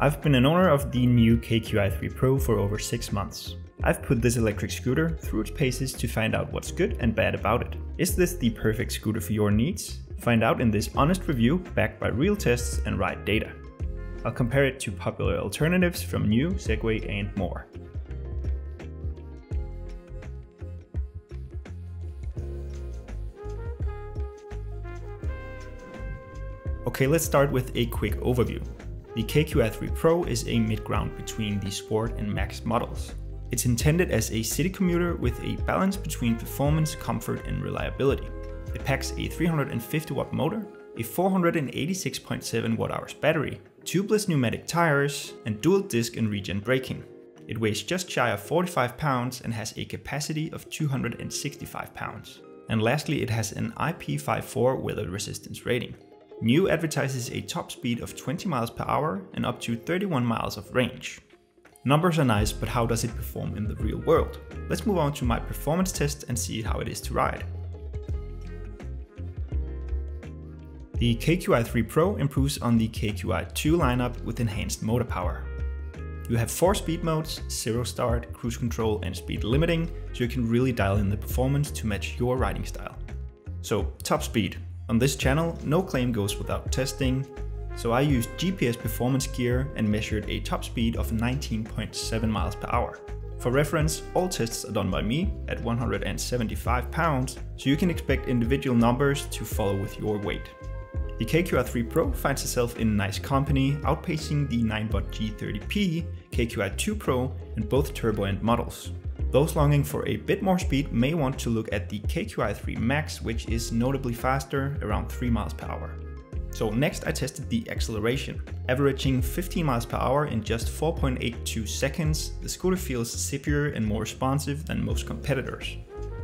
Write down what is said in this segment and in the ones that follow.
I've been an owner of the NIU KQi3 Pro for over 6 months. I've put this electric scooter through its paces to find out what's good and bad about it. Is this the perfect scooter for your needs? Find out in this honest review backed by real tests and ride data. I'll compare it to popular alternatives from NIU, Segway and more. Okay, let's start with a quick overview. The KQi3 Pro is a mid-ground between the Sport and Max models. It's intended as a city commuter with a balance between performance, comfort and reliability. It packs a 350 watt motor, a 486.7 watt hours battery, tubeless pneumatic tires and dual disc and regen braking. It weighs just shy of 45 pounds and has a capacity of 265 pounds. And lastly, it has an IP54 weather resistance rating. NIU advertises a top speed of 20 miles per hour and up to 31 miles of range. Numbers are nice, but how does it perform in the real world? Let's move on to my performance test and see how it is to ride. The KQi3 Pro improves on the KQi2 lineup with enhanced motor power. You have 4 speed modes, 0 start, cruise control and speed limiting, so you can really dial in the performance to match your riding style. So, top speed. On this channel, no claim goes without testing, so I used GPS performance gear and measured a top speed of 19.7 miles per hour. For reference, all tests are done by me at 175 pounds, so you can expect individual numbers to follow with your weight. The KQi3 Pro finds itself in nice company, outpacing the Ninebot G30P, KQi2 Pro, and both TurboAnt models. Those longing for a bit more speed may want to look at the KQi3 Max, which is notably faster, around 3 miles per hour. So next I tested the acceleration. Averaging 15 miles per hour in just 4.82 seconds, the scooter feels zippier and more responsive than most competitors.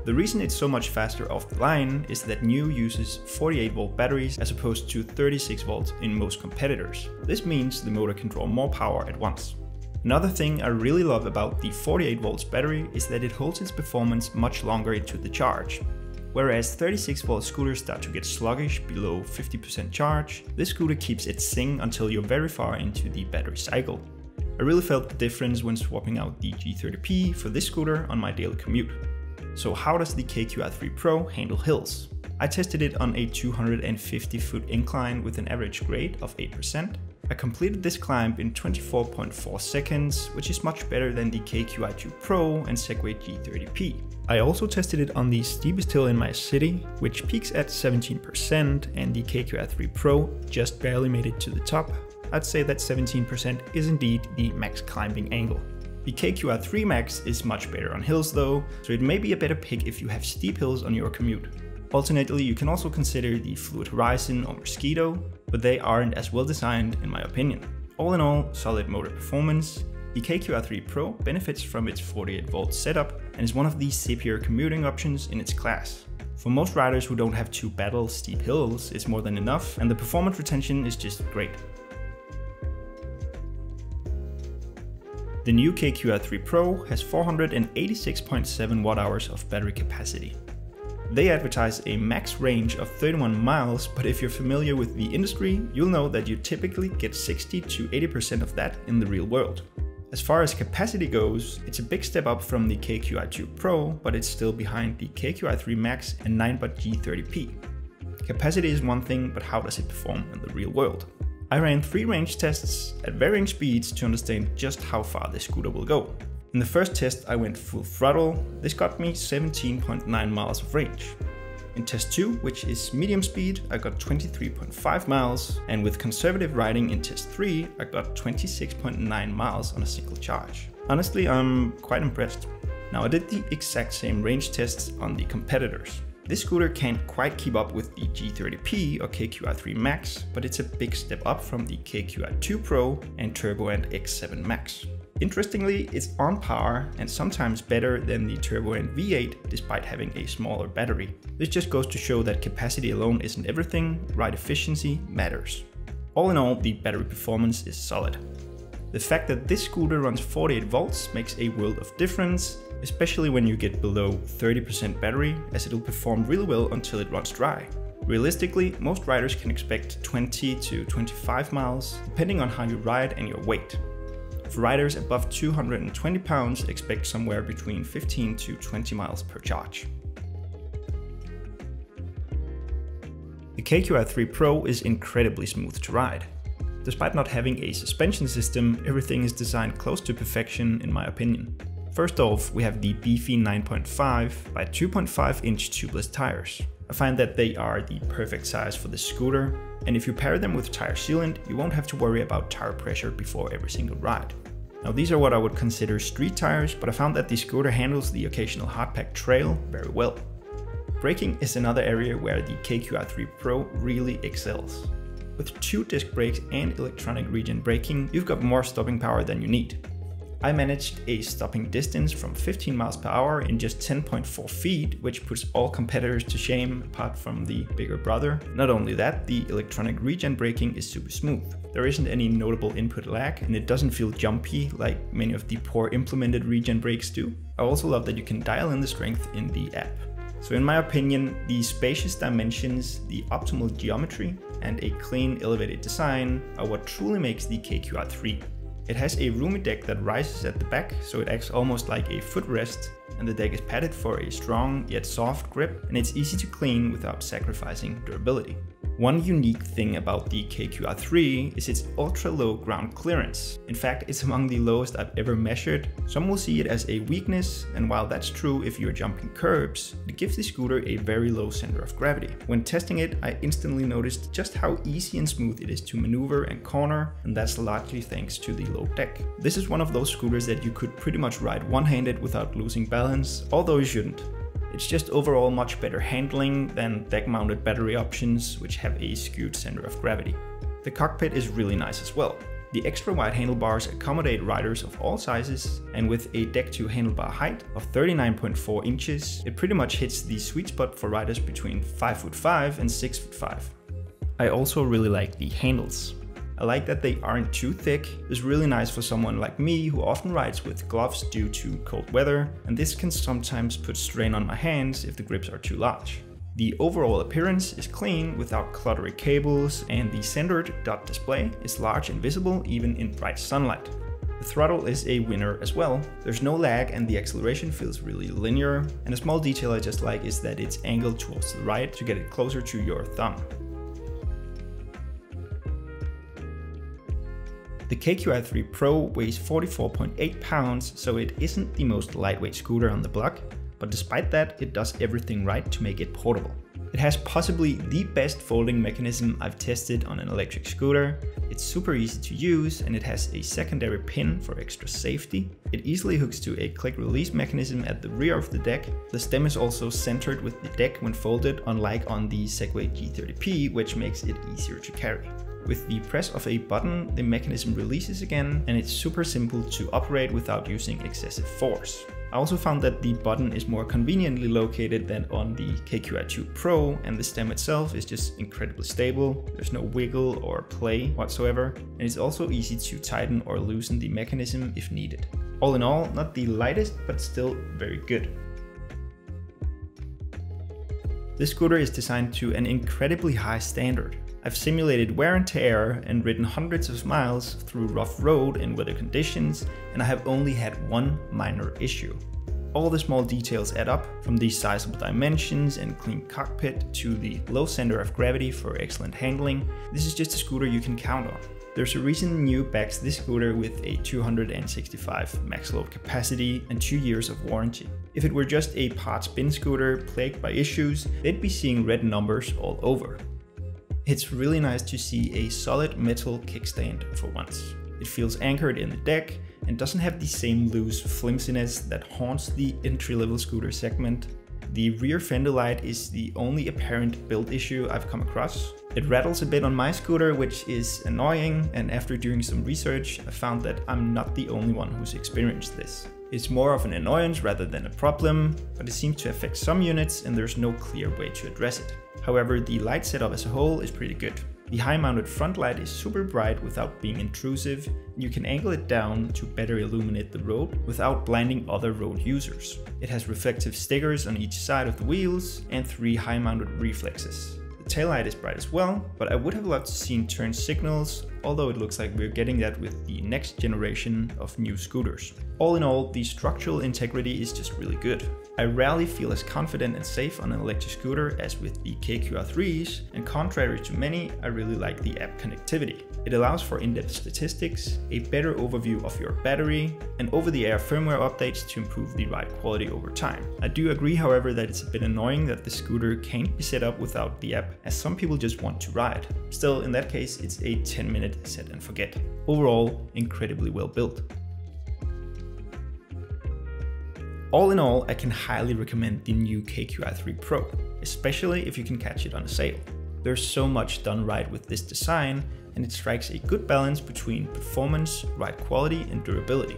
The reason it's so much faster off the line is that NIU uses 48 volt batteries as opposed to 36 volts in most competitors. This means the motor can draw more power at once. Another thing I really love about the 48 volts battery is that it holds its performance much longer into the charge. Whereas 36 volt scooters start to get sluggish below 50% charge, this scooter keeps its sing until you're very far into the battery cycle. I really felt the difference when swapping out the G30P for this scooter on my daily commute. So how does the KQi3 Pro handle hills? I tested it on a 250 foot incline with an average grade of 8%. I completed this climb in 24.4 seconds, which is much better than the KQi2 Pro and Segway G30P. I also tested it on the steepest hill in my city, which peaks at 17% and the KQi3 Pro just barely made it to the top. I'd say that 17% is indeed the max climbing angle. The KQi3 Max is much better on hills though, so it may be a better pick if you have steep hills on your commute. Alternately, you can also consider the Fluid Horizon or Mosquito, but they aren't as well designed in my opinion. All in all, solid motor performance. The KQi3 Pro benefits from its 48 volt setup and is one of the zippier commuting options in its class. For most riders who don't have to battle steep hills, it's more than enough and the performance retention is just great. The NIU KQi3 Pro has 486.7 watt hours of battery capacity. They advertise a max range of 31 miles, but if you're familiar with the industry, you'll know that you typically get 60 to 80% of that in the real world. As far as capacity goes, it's a big step up from the KQi2 Pro, but it's still behind the KQi3 Max and Ninebot G30P. Capacity is one thing, but how does it perform in the real world? I ran three range tests at varying speeds to understand just how far this scooter will go. In the first test I went full throttle, this got me 17.9 miles of range. In test 2, which is medium speed, I got 23.5 miles, and with conservative riding in test 3, I got 26.9 miles on a single charge. Honestly, I'm quite impressed. Now I did the exact same range tests on the competitors. This scooter can't quite keep up with the G30P or KQi3 Max, but it's a big step up from the KQi2 Pro and TurboAnt X7 Max. Interestingly, it's on par and sometimes better than the TurboAnt V8 despite having a smaller battery. This just goes to show that capacity alone isn't everything, ride efficiency matters. All in all, the battery performance is solid. The fact that this scooter runs 48 volts makes a world of difference, especially when you get below 30% battery as it'll perform really well until it runs dry. Realistically, most riders can expect 20 to 25 miles, depending on how you ride and your weight. Riders above 220 pounds, expect somewhere between 15 to 20 miles per charge. The KQi3 Pro is incredibly smooth to ride. Despite not having a suspension system, everything is designed close to perfection in my opinion. First off, we have the beefy 9.5 by 2.5 inch tubeless tires. I find that they are the perfect size for the scooter, and if you pair them with tire sealant, you won't have to worry about tire pressure before every single ride. Now these are what I would consider street tires, but I found that the scooter handles the occasional hardpack trail very well. Braking is another area where the KQi3 Pro really excels. With two disc brakes and electronic regen braking, you've got more stopping power than you need. I managed a stopping distance from 15 miles per hour in just 10.4 feet, which puts all competitors to shame apart from the bigger brother. Not only that, the electronic regen braking is super smooth. There isn't any notable input lag and it doesn't feel jumpy like many of the poor implemented regen brakes do. I also love that you can dial in the strength in the app. So in my opinion, the spacious dimensions, the optimal geometry, and a clean elevated design are what truly makes the KQi3 it has a roomy deck that rises at the back, so it acts almost like a footrest, and the deck is padded for a strong yet soft grip, and it's easy to clean without sacrificing durability. One unique thing about the KQi3 is its ultra low ground clearance. In fact, it's among the lowest I've ever measured. Some will see it as a weakness, and while that's true if you're jumping curbs, it gives the scooter a very low center of gravity. When testing it, I instantly noticed just how easy and smooth it is to maneuver and corner, and that's largely thanks to the low deck. This is one of those scooters that you could pretty much ride one-handed without losing balance, although you shouldn't. It's just overall much better handling than deck-mounted battery options, which have a skewed center of gravity. The cockpit is really nice as well. The extra wide handlebars accommodate riders of all sizes, and with a deck to handlebar height of 39.4 inches, it pretty much hits the sweet spot for riders between 5'5 and 6'5. I also really like the handles. I like that they aren't too thick. It's really nice for someone like me who often rides with gloves due to cold weather, and this can sometimes put strain on my hands if the grips are too large. The overall appearance is clean without cluttery cables, and the centered dot display is large and visible even in bright sunlight. The throttle is a winner as well. There's no lag and the acceleration feels really linear. And a small detail I just like is that it's angled towards the right to get it closer to your thumb. The KQi3 Pro weighs 44.8 pounds, so it isn't the most lightweight scooter on the block, but despite that, it does everything right to make it portable. It has possibly the best folding mechanism I've tested on an electric scooter. It's super easy to use and it has a secondary pin for extra safety. It easily hooks to a click release mechanism at the rear of the deck. The stem is also centered with the deck when folded, unlike on the Segway G30P, which makes it easier to carry. With the press of a button, the mechanism releases again and it's super simple to operate without using excessive force. I also found that the button is more conveniently located than on the KQi2 Pro and the stem itself is just incredibly stable. There's no wiggle or play whatsoever and it's also easy to tighten or loosen the mechanism if needed. All in all, not the lightest but still very good. This scooter is designed to an incredibly high standard. I've simulated wear and tear and ridden hundreds of miles through rough road and weather conditions, and I have only had one minor issue. All the small details add up, from the sizable dimensions and clean cockpit to the low center of gravity for excellent handling. This is just a scooter you can count on. There's a reason NIU backs this scooter with a 265 max load capacity and 2 years of warranty. If it were just a parts spin scooter plagued by issues, they'd be seeing red numbers all over. It's really nice to see a solid metal kickstand for once. It feels anchored in the deck and doesn't have the same loose flimsiness that haunts the entry-level scooter segment. The rear fender light is the only apparent build issue I've come across. It rattles a bit on my scooter, which is annoying, and after doing some research, I found that I'm not the only one who's experienced this. It's more of an annoyance rather than a problem, but it seems to affect some units and there's no clear way to address it. However, the light setup as a whole is pretty good. The high mounted front light is super bright without being intrusive, and you can angle it down to better illuminate the road without blinding other road users. It has reflective stickers on each side of the wheels and three high mounted reflexes. The The taillight is bright as well, but I would have loved to see turn signals, although it looks like we're getting that with the next generation of NIU scooters. All in all, the structural integrity is just really good. I rarely feel as confident and safe on an electric scooter as with the KQi3s, and contrary to many, I really like the app connectivity. It allows for in-depth statistics, a better overview of your battery, and over-the-air firmware updates to improve the ride quality over time. I do agree however that it's a bit annoying that the scooter can't be set up without the app, as some people just want to ride. Still, in that case, it's a 10 set and forget. Overall, incredibly well built. All in all, I can highly recommend the NIU KQi3 Pro, especially if you can catch it on a sale. There's so much done right with this design, and it strikes a good balance between performance, ride quality, and durability.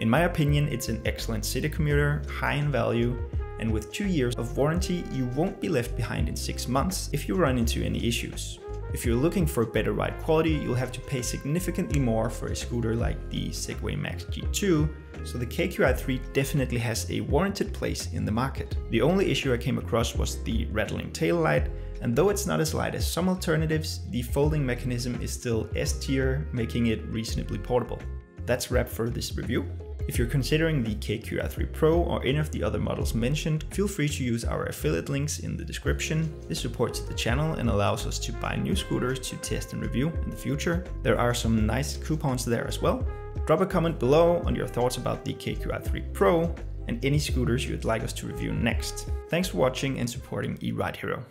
In my opinion, it's an excellent city commuter, high in value, and with two years of warranty, you won't be left behind in six months if you run into any issues. If you're looking for better ride quality, you'll have to pay significantly more for a scooter like the Segway Max G2, so the KQi3 definitely has a warranted place in the market. The only issue I came across was the rattling tail light, and though it's not as light as some alternatives, the folding mechanism is still S tier, making it reasonably portable. That's wrap for this review. If you're considering the KQi3 Pro or any of the other models mentioned, feel free to use our affiliate links in the description. This supports the channel and allows us to buy new scooters to test and review in the future. There are some nice coupons there as well. Drop a comment below on your thoughts about the KQi3 Pro and any scooters you'd like us to review next. Thanks for watching and supporting eRide Hero.